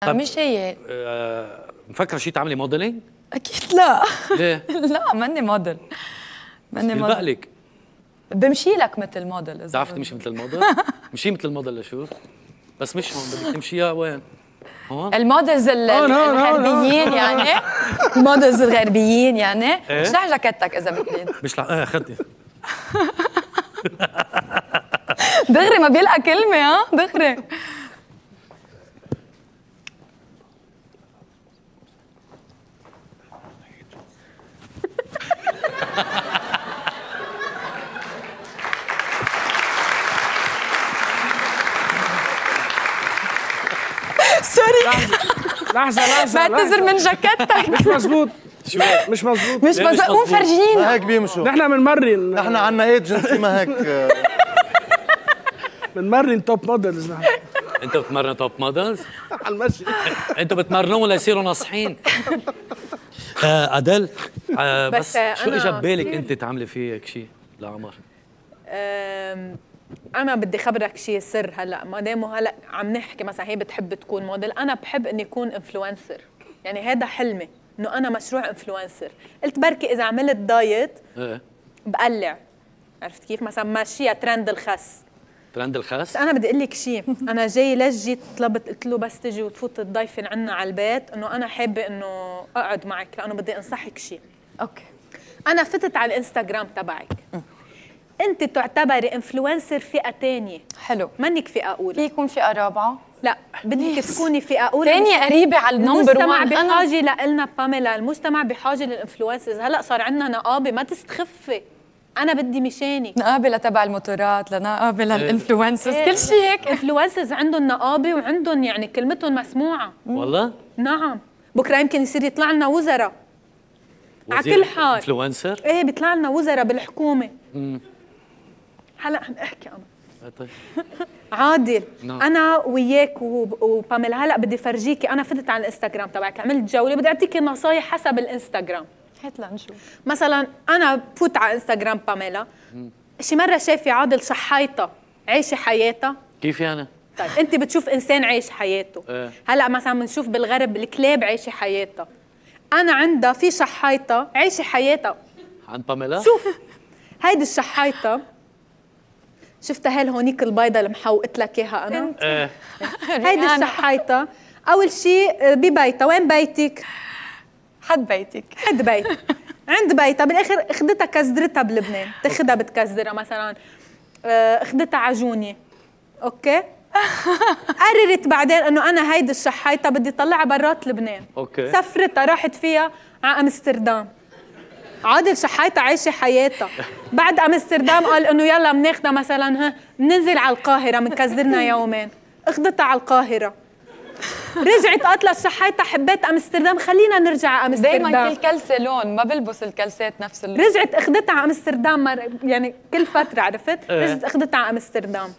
طب مش هي آه، مفكره شي تعملي modeling؟ أكيد لا ليه؟ لا ماني موديل ماني موديل لك بمشي لك مثل موديل إذا بتعرف بدك. تمشي مثل الموديل؟ مشي مثل الموديل لشوف بس مش هون بدك تمشيها وين؟ هون؟ ال models هون، الغربيين يعني ال models الغربيين يعني إيه؟ اشرح جاكيتك إذا بتريد مش لا آه اخذتي دغري ما بيلقى كلمة ها دغري sorry. لحظة لحظة بعتذر من جاكيتك مش مزبوط شو مش مزبوط مش مزق قوم مظبوط؟ فرجينا. هيك بيمشوا. نحن بنمرن نحن عنا ايجنسي ما هيك. بنمرن top models نحن. أنتوا بتمرنوا top models؟ على المشي. أنتوا بتمرنوهم ليصيروا ناصحين؟ آه ادل آه بس, بس، آه، شو اجى ببالك أنت تعملي فيه هيك شيء لعمر؟ أنا بدي خبرك شيء سر هلأ. ما دامه هلأ عم نحكي مثلا هي بتحب تكون موديل أنا بحب إني أكون influencer يعني هذا حلمي إنه أنا مشروع influencer قلت بركي إذا عملت diet بقلع. عرفت كيف؟ مثلا ماشية ترند الخس. ترند الخس؟ بس أنا بدي أقول لك شيء أنا جاي ليش جيت طلبت قلت له بس تجي وتفوت تضيفي عنا على البيت إنه أنا حابة إنه أقعد معك لأنه بدي أنصحك شيء okay. أنا فتت على الإنستغرام تبعك. أنت تعتبري influencer فئة تانية. حلو. منك فئة أولى. في يكون فئة رابعة؟ لا بدك تكوني فئة أولى. ثانية قريبة على ال number المجتمع 1 أنا بحاجه لنا باميلا المجتمع بحاجة لل influencers. هلأ صار عندنا نقابة ما تستخفي. أنا بدي مشانك نقابة تبع الموتورات لنقابة لل influencers إيه. كل شيء هيك. influencers عندهم نقابة وعندهم يعني كلمتهم مسموعة. والله؟ نعم. بكرة يمكن يصير يطلع لنا وزراء. على كل حال. influencer؟ إيه بيطلع لنا وزراء بالحكومة. هلأ عم أحكي أنا. آه، طيب. عادل نعم. أنا وياك وب- وباميلا هلأ بدي فرجيكي أنا فتت على الإنستغرام تبعك عملت جولة بدي اعطيكي نصايح حسب الإنستغرام. هات لنشوف مثلا أنا بفوت على إنستغرام باميلا. شي مرة شايفة عادل شحايطة عايشة حياتها. كيف يعني؟ طيب أنت بتشوف إنسان عايش حياته. إيه. هلأ مثلا بنشوف بالغرب الكلاب عايشة حياتها. أنا عندها في شحايطة. عايشه حياتها. عن باميلا؟ شوف هيدي الشحايطة. شفتها هال هونيك البيضة اللي محوقت لك إياها أنا؟ إيه. هيدي الشحايطة. أول شيء ببيتها. وين بيتك؟ حد بيتك. عند بيت. عند بيتها. بالآخر أخذتها كزدرتها بلبنان. تاخذها بتكزدرها مثلا. آه، أخذتها عجونية okay؟ قررت بعدين إنه أنا هيدي الشحايطه بدي اطلعها برات لبنان. okay. سافرتها راحت فيها على أمستردام. هيدي الشحايطة عايشة حياتها. بعد أمستردام قال إنه يلا بناخدها مثلا ها بننزل على القاهرة بنكزدرلنا يومين. أخذتها على القاهرة. رجعت قالت للشحايطة حبيت أمستردام خلينا نرجع على أمستردام. دايما كل كلسة لون ما بلبس الكلسات نفس اللون. رجعت أخذتها على أمستردام. يعني كل فترة عرفت؟ إيه. رجعت أخذتها على أمستردام.